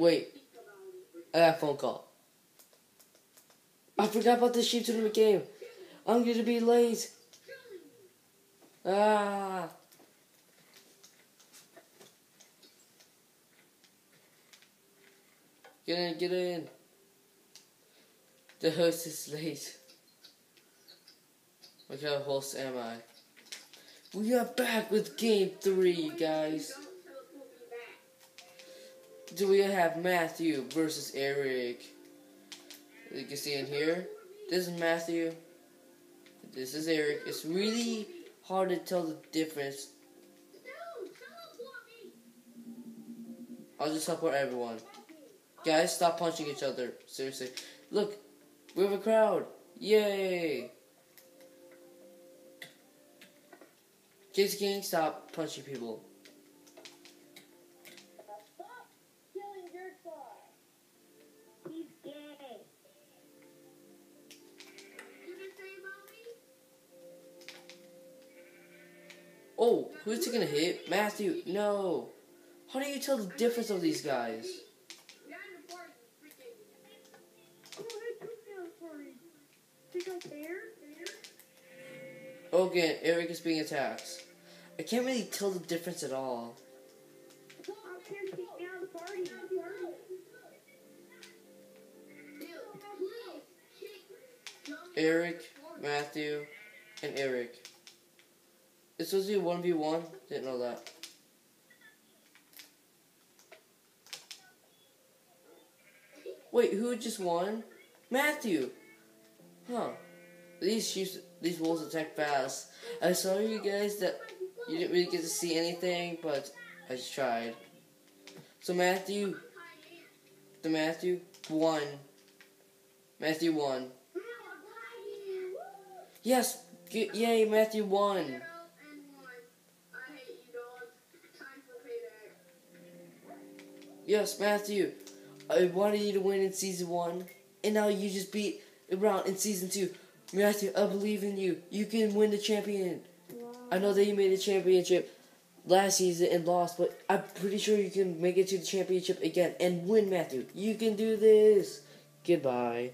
Wait. I got a phone call. I forgot about the sheep tournament game. I'm gonna be late. Ah. Get in, get in. The host is late. What kind of host am I? We are back with game three, guys. Do we have Matthew versus Eric? You can see in here. This is Matthew. This is Eric. It's really hard to tell the difference. I'll just support everyone. Guys, stop punching each other. Seriously. Look, we have a crowd. Yay! Kids Gang, stop punching people. Oh, who's taking a hit? Matthew, no. How do you tell the difference of these guys? Okay, Eric is being attacked. I can't really tell the difference at all. Eric, Matthew, and Eric. It's supposed to be 1v1? Didn't know that. Wait, who just won? Matthew! Huh. These sheep, these wolves attack fast. I saw you guys that you didn't really get to see anything, but I just tried. So Matthew, the Matthew won. Matthew won. Yes, yay, Matthew won. Yes, Matthew. I wanted you to win in season one, and now you just beat around in season two. Matthew, I believe in you. You can win the champion. Wow. I know that you made the championship last season and lost, but I'm pretty sure you can make it to the championship again and win, Matthew. You can do this. Goodbye.